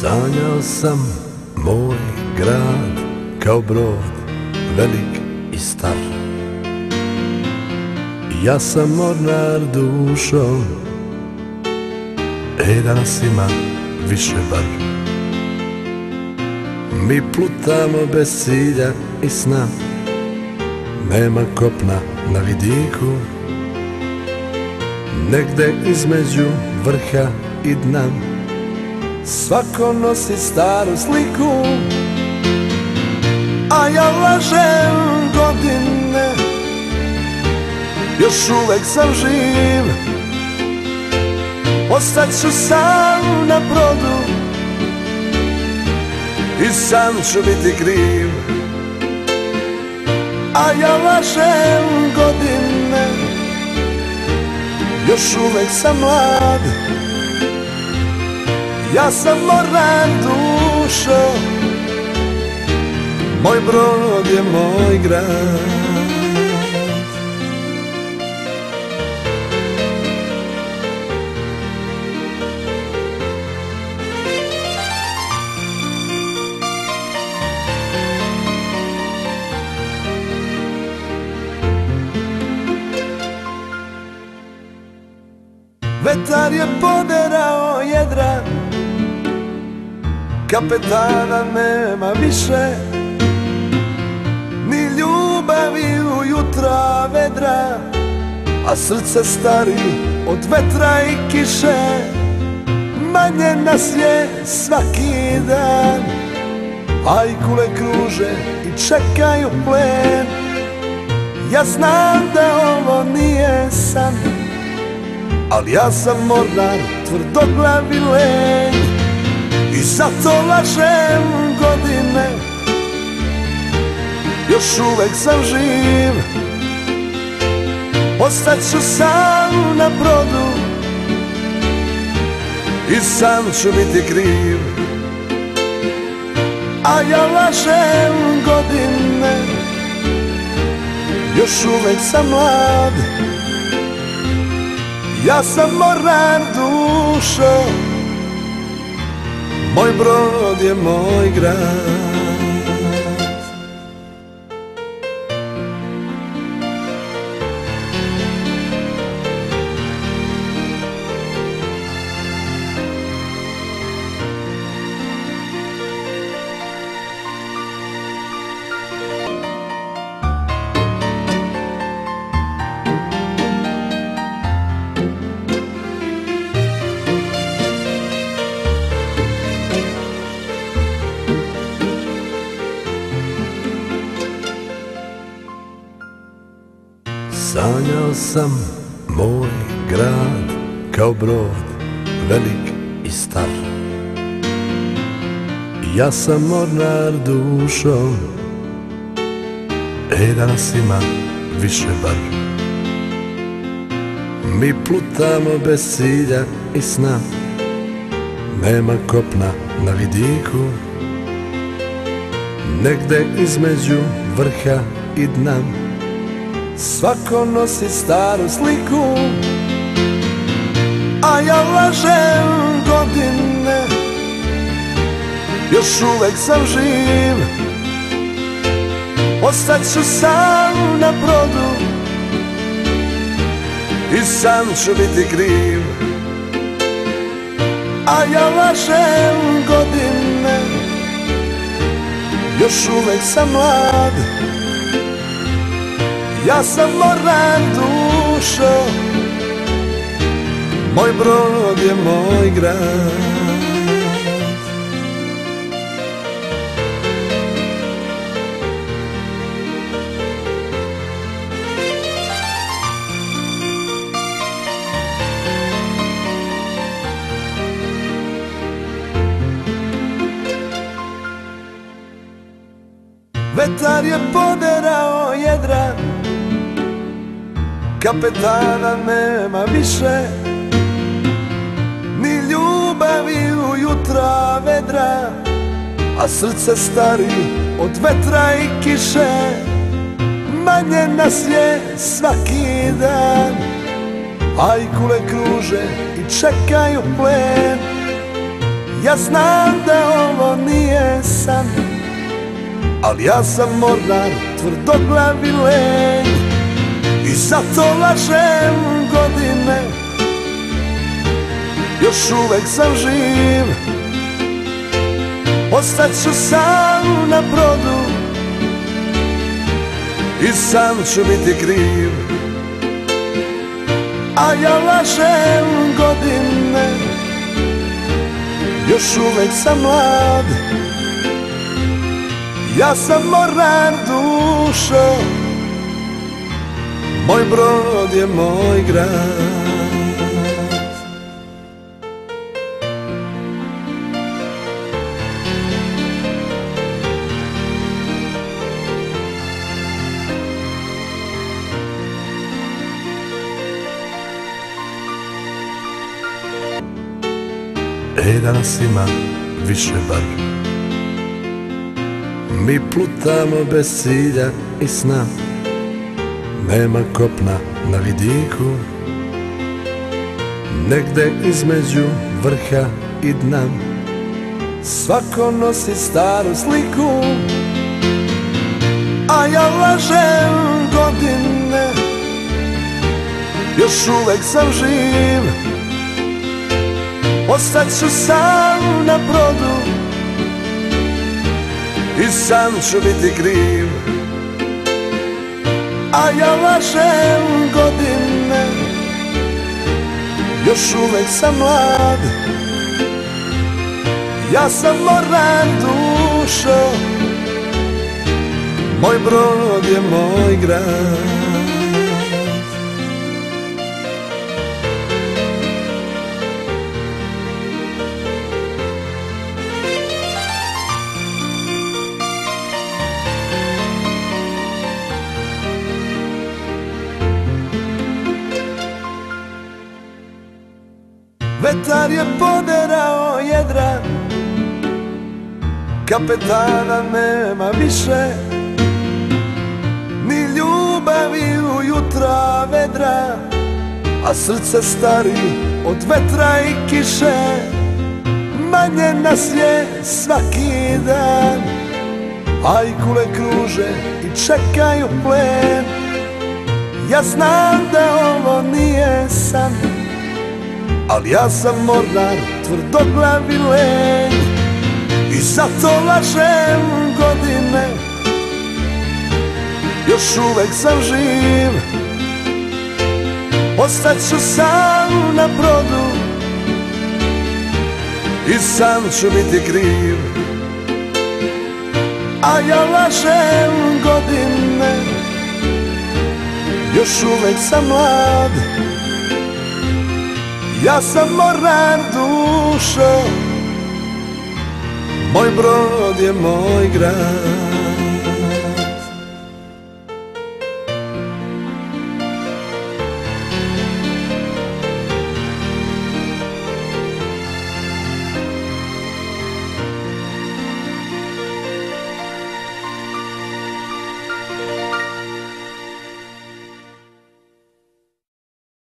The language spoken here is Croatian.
Sanjao sam moj grad kao brod velik i star. Ja sam mornar dušom E danas ima više bar. Mi plutamo bez cilja i sna Nema kopna na vidiku. Negde između vrha i dna Svako nosi staru sliku A ja lažem godine. Još uvek sam živ Ostat ću sam na brodu I sam ću biti kriv. A ja lažem godine. Još uvek sam mlad ja sam moran dušo. Moj brod je moj grad. Vetar je poderao jedra Kapetana nema više. Ni ljubavi u jutra vedra A srce stari od vetra i kiše. Manje nas je svaki dan. Ajkule kruže i čekaju plen. Ja znam da ovo nije san Ali ja sam mornar tvrdoglavi lenj i zato lažem godine. Još uvek sam živ. Ostat ću sam na brodu. I sam ću biti kriv. A ja lažem godine. Još uvek sam mlad. Ja sam moran dušo moj brod je moj grad Sanjao sam moj grad kao brod velik i star. Ja sam mornar dušom E danas ima više bar. Mi plutamo bez cilja i sna Nema kopna na vidiku. Negde između vrha i dna Svako nosi staru sliku A ja lažem godine. Još uvek sam živ Ostat ću sam na brodu I sam ću biti kriv. A ja lažem godine Još uvek sam mlad ja sam moran dušo. Moj brod je moj grad. Vetar je poderao jedra Kapetana nema više. Ni ljubavi u jutra vedra A srce stari od vetra i kiše. Manje nas je svaki dan. Ajkule kruže i čekaju plen. Ja znam da ovo nije san Ali ja sam mornar, tvrdoglavi lenj I zato lažem godine. Još uvek sam živ. Ostaću sam na brodu. I sam ću biti kriv. A ja lažem godine. Još uvek sam mlad. Ja sam morar dušo Moj brod je moj grad. E danas ima više bar. Mi plutamo bez cilja i sna Nema kopna na vidiku. Negde između vrha i dna. Svako nosi staru sliku. A ja lažem godine. Još uvek sam živ. Ću sam na brodu. I sam ću biti kriv A ja lažem godine. Još uvek sam mlad. Ja sam moran dušo. Moj brod je moj grad Vetar je poderao jedra. Kapetana nema više Ni ljubavi jutra vedra A srce stari od vetra i kiše Manje nas je svaki dan. Ajkule kruže i čekaju plen. Ja znam da ovo nije san ali ja sam mornar, tvrdoglavi lenj I zato lažem godine. Još uvek sam živ. Ostaću sam na brodu I sam ću biti kriv. A ja lažem godine. Još uvek sam mlad ja sam morar dušo. Moj brod je moj grad